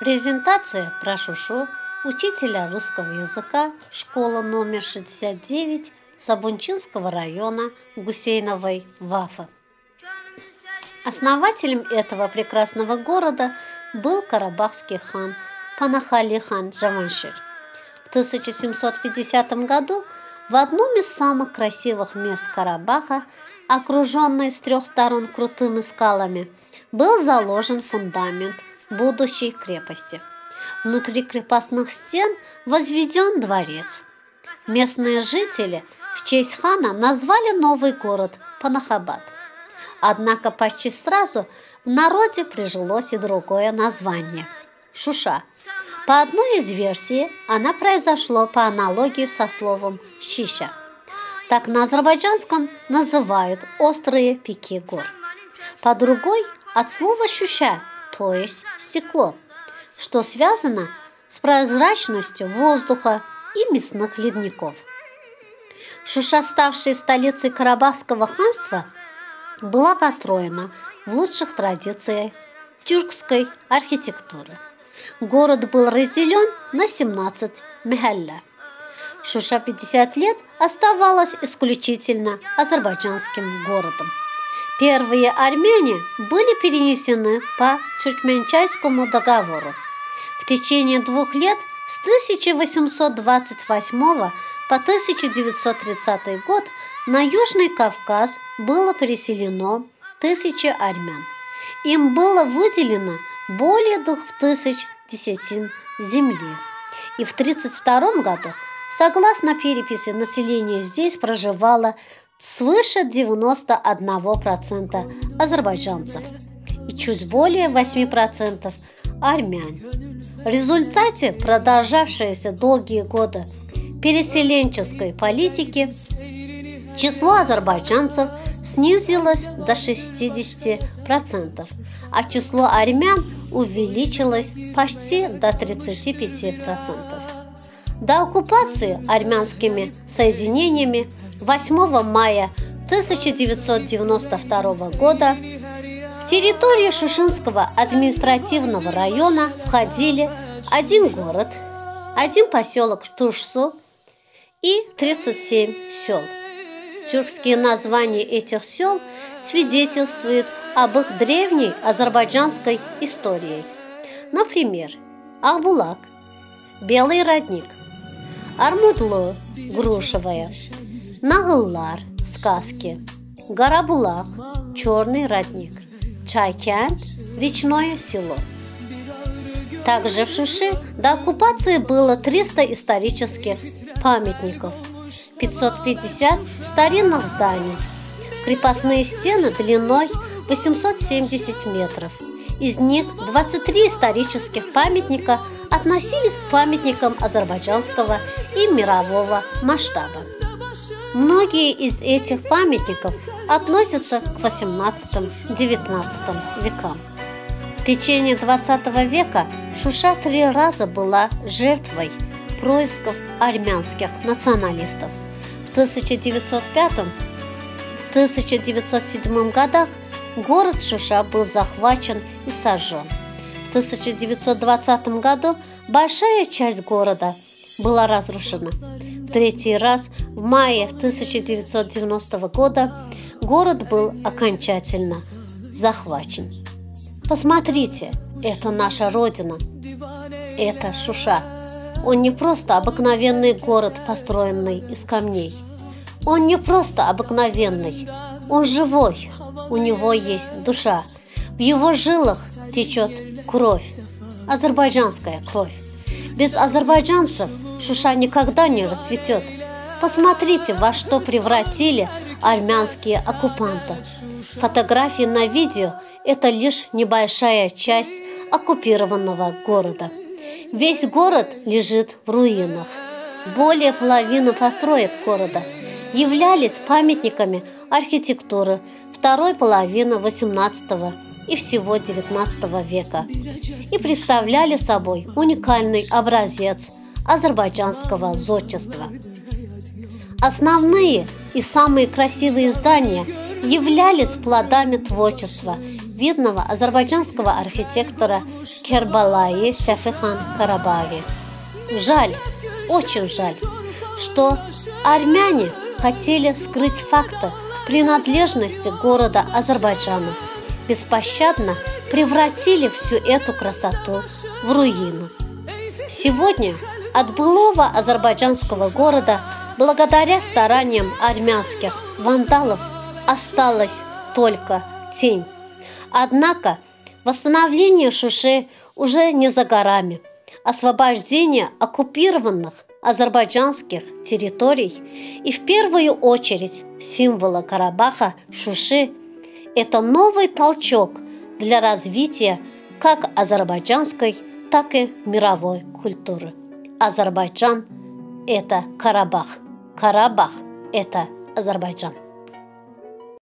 Презентация про Шушу, учителя русского языка, школа номер 69 Сабунчинского района Гусейновой Вафа. Основателем этого прекрасного города был карабахский хан Панахали хан Джаваншир. В 1750 году в одном из самых красивых мест Карабаха, окруженной с трех сторон крутыми скалами, был заложен фундамент будущей крепости. Внутри крепостных стен возведен дворец. Местные жители в честь хана назвали новый город Панахабад. Однако почти сразу в народе прижилось и другое название – Шуша. По одной из версий она произошло по аналогии со словом «щища». Так на азербайджанском называют острые пики гор. По другой – от слова «щуща», то есть стекло, что связано с прозрачностью воздуха и мясных ледников. Шуша, ставшая столицей Карабахского ханства, была построена в лучших традициях тюркской архитектуры. Город был разделен на 17 мехалля. Шуша 50 лет оставалась исключительно азербайджанским городом. Первые армяне были перенесены по Тюркменчайскому договору. В течение двух лет с 1828 по 1930 год на Южный Кавказ было переселено тысячи армян. Им было выделено более двух тысяч десятин земли. И в 1932 году, согласно переписи, население здесь проживало свыше 91% азербайджанцев и чуть более 8% армян. В результате продолжавшейся долгие годы переселенческой политики число азербайджанцев снизилось до 60%, а число армян увеличилось почти до 35%. До оккупации армянскими соединениями 8 мая 1992 года в территорию Шушинского административного района входили один город, один поселок Тушсу и 37 сел. Тюркские названия этих сел свидетельствуют об их древней азербайджанской истории. Например, Ахбулак – белый родник, Армудлу – грушевая, Нагыллар – сказки, Гарабулак – черный родник, Чайкент – речное село. Также в Шуше до оккупации было 300 исторических памятников, 550 старинных зданий, крепостные стены длиной 870 метров. Из них 23 исторических памятника относились к памятникам азербайджанского и мирового масштаба. Многие из этих памятников относятся к 18-19 векам. В течение 20 века Шуша три раза была жертвой происков армянских националистов. В 1905 в 1907 годах город Шуша был захвачен и сожжен. В 1920 году большая часть города была разрушена. Третий раз в мае 1990 года город был окончательно захвачен. Посмотрите, это наша родина. Это Шуша. Он не просто обыкновенный город, построенный из камней. Он не просто обыкновенный. Он живой. У него есть душа. В его жилах течет кровь. Азербайджанская кровь. Без азербайджанцев Шуша никогда не расцветет. Посмотрите, во что превратили армянские оккупанты. Фотографии на видео – это лишь небольшая часть оккупированного города. Весь город лежит в руинах. Более половины построек города являлись памятниками архитектуры второй половины XVIII и всего XIX века и представляли собой уникальный образец азербайджанского зодчества. Основные и самые красивые здания являлись плодами творчества видного азербайджанского архитектора Кербалаи Сяфихан Карабаги. Жаль, очень жаль, что армяне хотели скрыть факты принадлежности города Азербайджана, беспощадно превратили всю эту красоту в руину. Сегодня от былого азербайджанского города благодаря стараниям армянских вандалов осталась только тень. Однако восстановление Шуши уже не за горами. Освобождение оккупированных азербайджанских территорий и в первую очередь символа Карабаха Шуши – это новый толчок для развития как азербайджанской, так и мировой культуры. Азербайджан – это Карабах. Карабах – это Азербайджан.